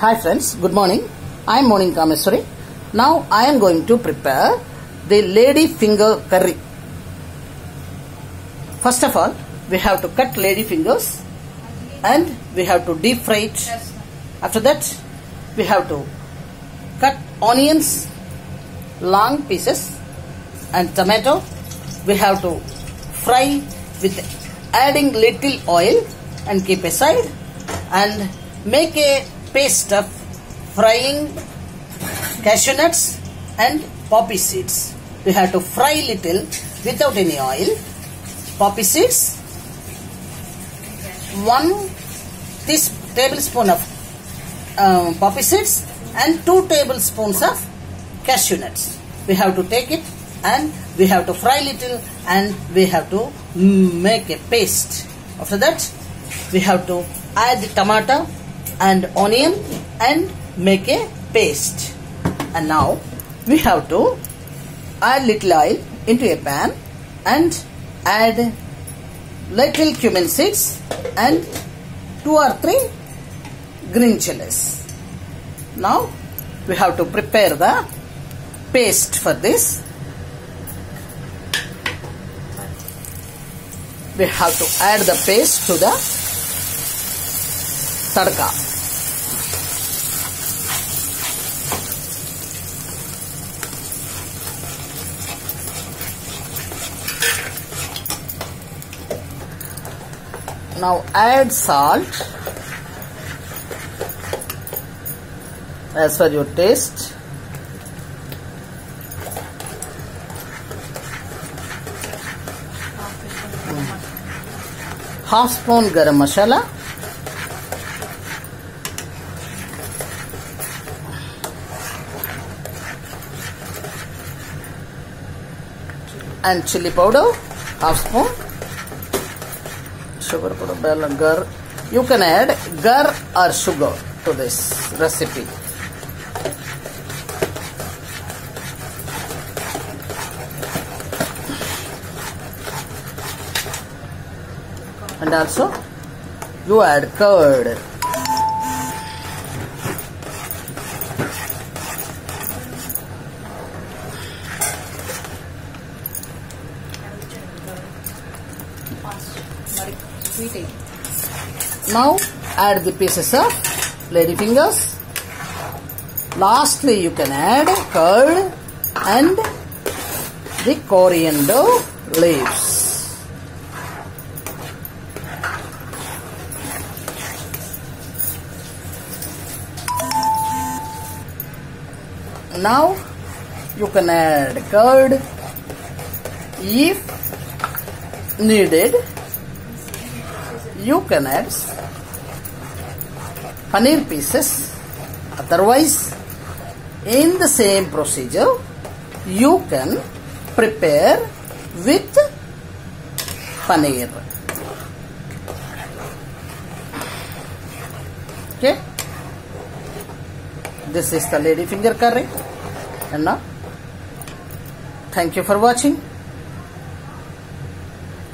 Hi friends, good morning. I am Morning Kameswari. Now I am going to prepare the lady finger curry. First of all, we have to cut lady fingers and we have to deep fry it. After that, we have to cut onions long pieces and tomato. We have to fry with adding little oil and keep aside and make a paste of frying cashew nuts and poppy seeds. We have to fry little without any oil. Poppy seeds, one this tablespoon of uh, poppy seeds and two tablespoons of cashew nuts. We have to take it and we have to fry little and we have to make a paste. After that, we have to add the tomato and onion and make a paste. And now we have to add little oil into a pan and add little cumin seeds and two or three green chilies. Now we have to prepare the paste for this. We have to add the paste to the tadka. Now add salt as per your taste. Hmm. Half spoon garam masala. And chili powder, half spoon sugar put a gar you can add gar or sugar to this recipe and also you add curd Thank you now add the pieces of lady fingers. Lastly you can add curd and the coriander leaves. Now you can add curd if needed you can add paneer pieces otherwise in the same procedure you can prepare with paneer. Okay? This is the lady finger curry. And now thank you for watching.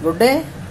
Good day